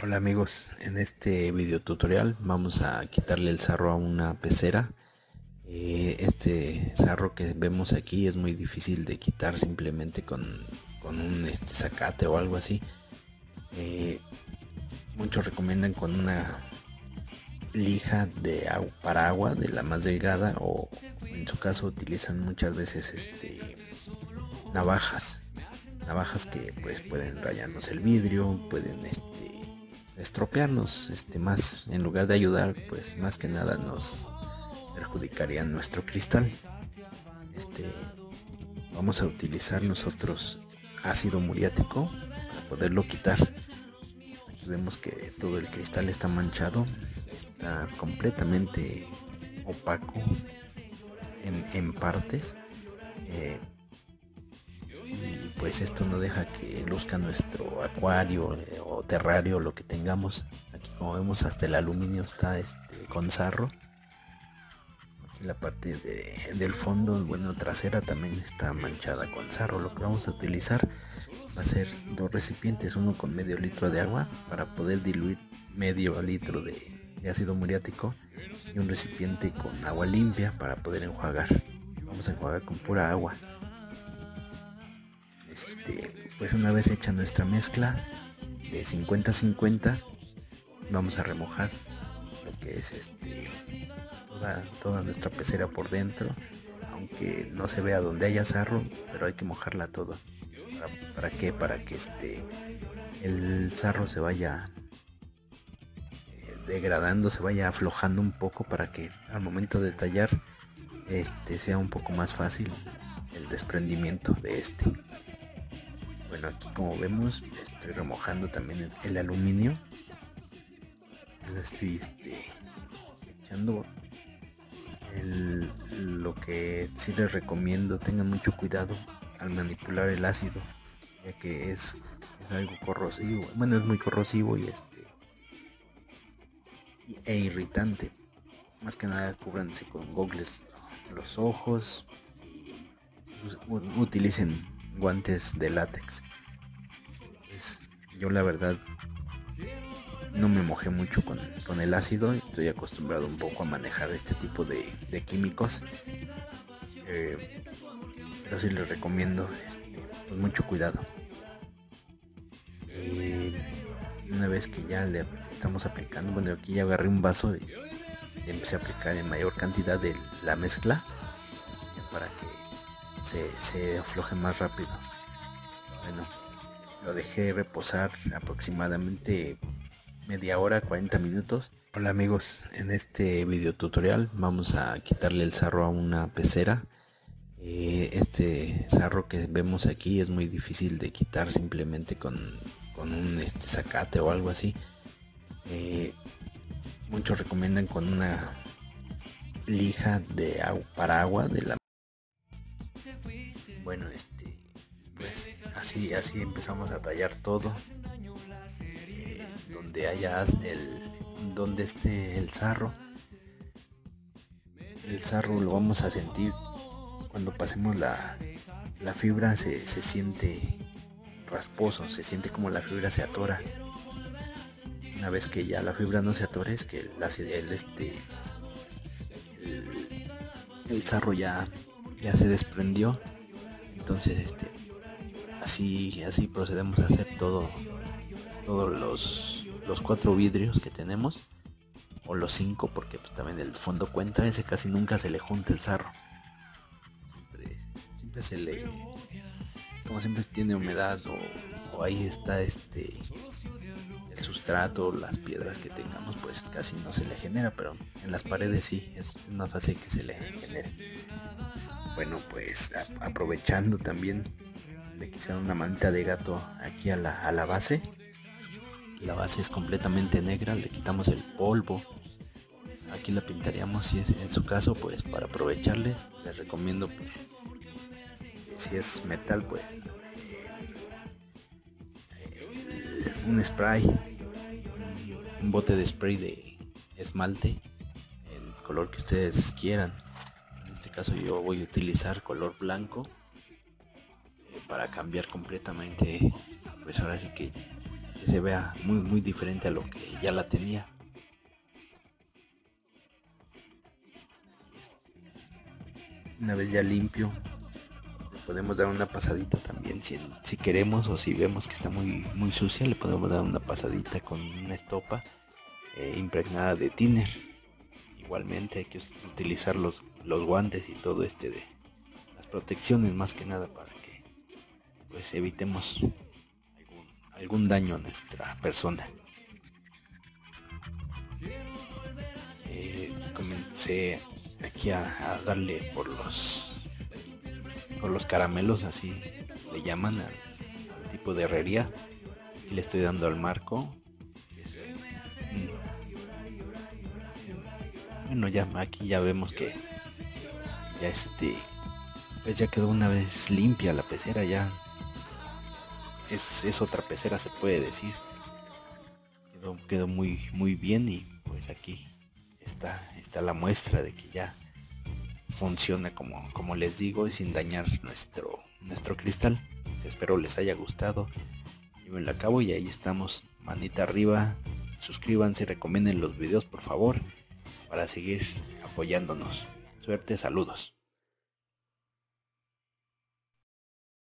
Hola amigos, en este video tutorial vamos a quitarle el sarro a una pecera. Eh, este sarro que vemos aquí es muy difícil de quitar simplemente con, un este, zacate o algo así. Eh, muchos recomiendan con una lija de agua, para agua de la más delgada o en su caso utilizan muchas veces este, navajas navajas que pues pueden rayarnos el vidrio pueden este, estropearnos este más en lugar de ayudar pues más que nada nos perjudicaría nuestro cristal. Este vamos a utilizar nosotros ácido muriático para poderlo quitar. Vemos que todo el cristal está manchado está completamente opaco en, en partes. Eh, pues esto no deja que luzca nuestro acuario eh, o terrario lo que tengamos. Aquí como vemos hasta el aluminio está este, con sarro. La parte del fondo bueno trasera también está manchada con sarro. Lo que vamos a utilizar va a ser dos recipientes uno con medio litro de agua para poder diluir medio litro de, de ácido muriático y un recipiente con agua limpia para poder enjuagar. Vamos a enjuagar con pura agua este, pues una vez hecha nuestra mezcla de 50-50 vamos a remojar lo que es este toda, nuestra pecera por dentro aunque no se vea donde haya sarro pero hay que mojarla todo para, para para que este el sarro se vaya eh, degradando se vaya aflojando un poco para que al momento de tallar este sea un poco más fácil el desprendimiento de este bueno aquí como vemos estoy remojando también el, aluminio. Estoy este, echando. Lo que sí les recomiendo tengan mucho cuidado al manipular el ácido ya que es, algo corrosivo. Bueno es muy corrosivo y este e irritante. Más que nada cúbranse con gogles los ojos y utilicen guantes de látex. Yo la verdad no me mojé mucho con, el ácido, estoy acostumbrado un poco a manejar este tipo de, químicos. Eh, pero sí les recomiendo este, mucho cuidado. una vez que ya le estamos aplicando, bueno aquí ya agarré un vaso y, empecé a aplicar en mayor cantidad de la mezcla para que se, afloje más rápido. Bueno, lo dejé reposar aproximadamente media hora, 40 minutos. Hola amigos, en este video tutorial vamos a quitarle el sarro a una pecera. Eh, este sarro que vemos aquí es muy difícil de quitar simplemente con, con un este, zacate o algo así. Eh, muchos recomiendan con una lija de agua, para agua de la bueno este pues así así empezamos a tallar todo eh, donde haya el donde esté el sarro. El sarro lo vamos a sentir. Cuando pasemos la, la fibra se, se siente rasposo se siente como la fibra se atora. Una vez que ya la fibra no se atore es que el, el este el, ya se desprendió entonces este así así procedemos a hacer todo todos los los cuatro vidrios que tenemos o los cinco porque pues, también el fondo cuenta ese casi nunca se le junta el sarro. Siempre, siempre se le como siempre tiene humedad o, ahí está este el sustrato las piedras que tengamos pues casi no se le genera pero en las paredes sí es más fácil que se le genere. Bueno pues aprovechando también le quise una manita de gato aquí a la, a la base. La base es completamente negra le quitamos el polvo. Aquí la pintaríamos si es en su caso pues para aprovecharle. Les recomiendo pues, si es metal pues. Un spray. Un bote de spray de esmalte el color que ustedes quieran. Caso yo voy a utilizar color blanco eh, para cambiar completamente pues ahora sí que que se vea muy muy diferente a lo que ya la tenía. Una vez ya limpio podemos dar una pasadita también si, si queremos o si vemos que está muy muy sucia le podemos dar una pasadita con una estopa eh, impregnada de thinner igualmente hay que utilizar los, los guantes y todo este de las protecciones más que nada para que pues evitemos algún, daño a nuestra persona. Eh, comencé aquí a, darle por los por los caramelos así le llaman al, tipo de herrería. Y le estoy dando al marco. Bueno ya aquí ya vemos que ya este pues ya quedó una vez limpia la pecera ya. Es, es otra pecera se puede decir. Quedó, quedó muy muy bien y pues aquí está, está la muestra de que ya funciona como, como les digo y sin dañar nuestro, nuestro cristal. Espero les haya gustado. Llevenlo a cabo y ahí estamos. Manita arriba. Suscríbanse, recomienden los videos por favor para seguir apoyándonos. Suerte, saludos.